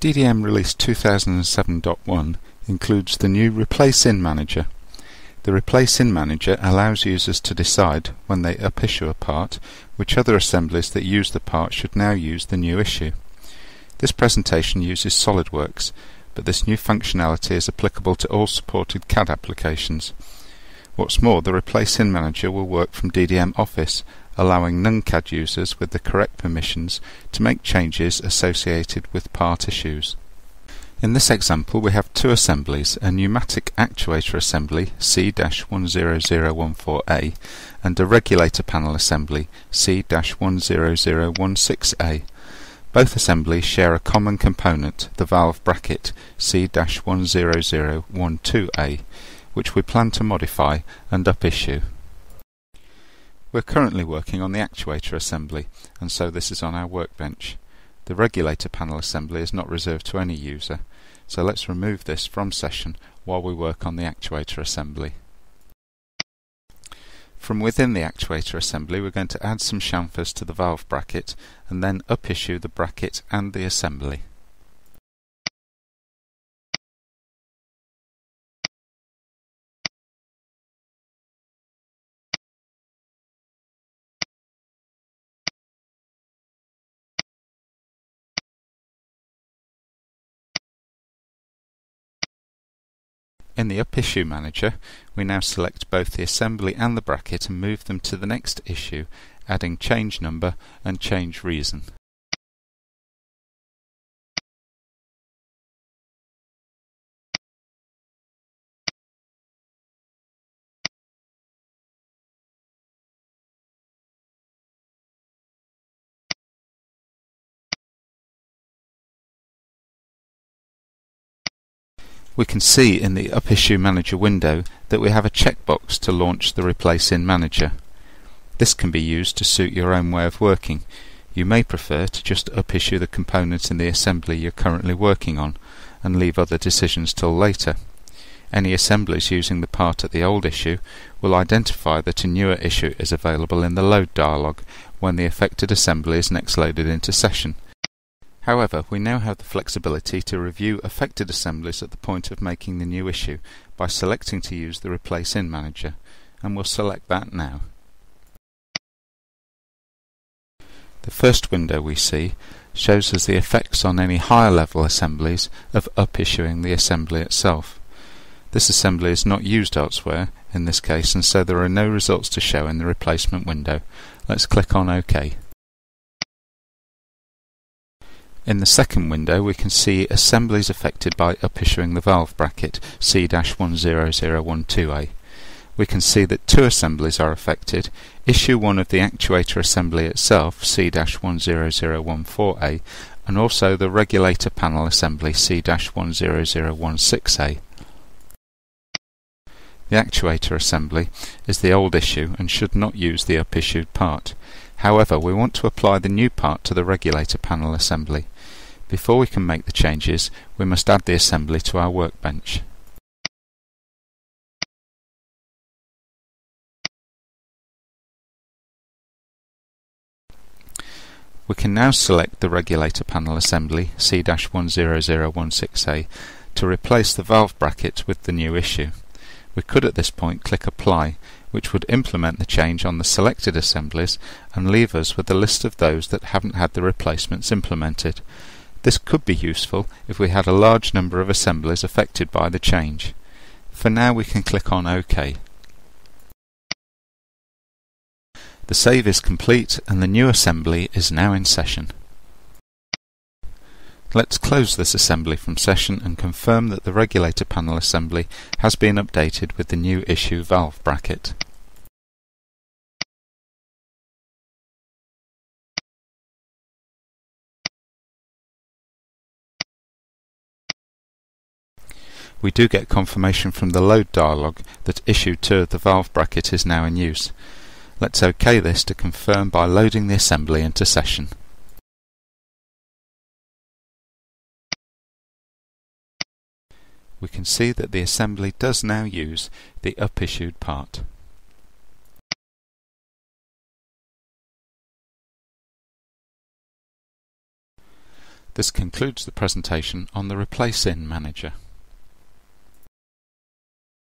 DDM Release 2007.1 includes the new Replace In Manager. The Replace In Manager allows users to decide, when they up-issue a part, which other assemblies that use the part should now use the new issue. This presentation uses SOLIDWORKS, but this new functionality is applicable to all supported CAD applications. What's more, the Replace In Manager will work from DDM Office, allowing non-CAD users with the correct permissions to make changes associated with part issues. In this example we have two assemblies, a pneumatic actuator assembly C-10014A and a regulator panel assembly C-10016A. Both assemblies share a common component, the valve bracket C-10012A, which we plan to modify and up-issue. We're currently working on the actuator assembly, and so this is on our workbench. The regulator panel assembly is not reserved to any user, so let's remove this from session while we work on the actuator assembly. From within the actuator assembly we're going to add some chamfers to the valve bracket and then up-issue the bracket and the assembly. In the Up Issue Manager, we now select both the assembly and the bracket and move them to the next issue, adding change number and change reason. We can see in the Up Issue Manager window that we have a checkbox to launch the Replace In Manager. This can be used to suit your own way of working. You may prefer to just up-issue the components in the assembly you're currently working on and leave other decisions till later. Any assemblies using the part at the old issue will identify that a newer issue is available in the load dialog when the affected assembly is next loaded into session. However, we now have the flexibility to review affected assemblies at the point of making the new issue by selecting to use the Replace In Manager, and we'll select that now. The first window we see shows us the effects on any higher level assemblies of up-issuing the assembly itself. This assembly is not used elsewhere in this case and so there are no results to show in the replacement window. Let's click on OK. In the second window we can see assemblies affected by up-issuing the valve bracket C-10012A. We can see that two assemblies are affected, issue 1 of the actuator assembly itself C-10014A and also the regulator panel assembly C-10016A. The actuator assembly is the old issue and should not use the up-issued part. However, we want to apply the new part to the regulator panel assembly. Before we can make the changes, we must add the assembly to our workbench. We can now select the regulator panel assembly C-10016A to replace the valve bracket with the new issue. We could at this point click Apply, which would implement the change on the selected assemblies and leave us with a list of those that haven't had the replacements implemented. This could be useful if we had a large number of assemblies affected by the change. For now we can click on OK. The save is complete and the new assembly is now in session. Let's close this assembly from session and confirm that the regulator panel assembly has been updated with the new issue valve bracket. we do get confirmation from the load dialog that issue 2 of the valve bracket is now in use. Let's OK this to confirm by loading the assembly into session. We can see that the assembly does now use the up-issued part. This concludes the presentation on the Replace In Manager.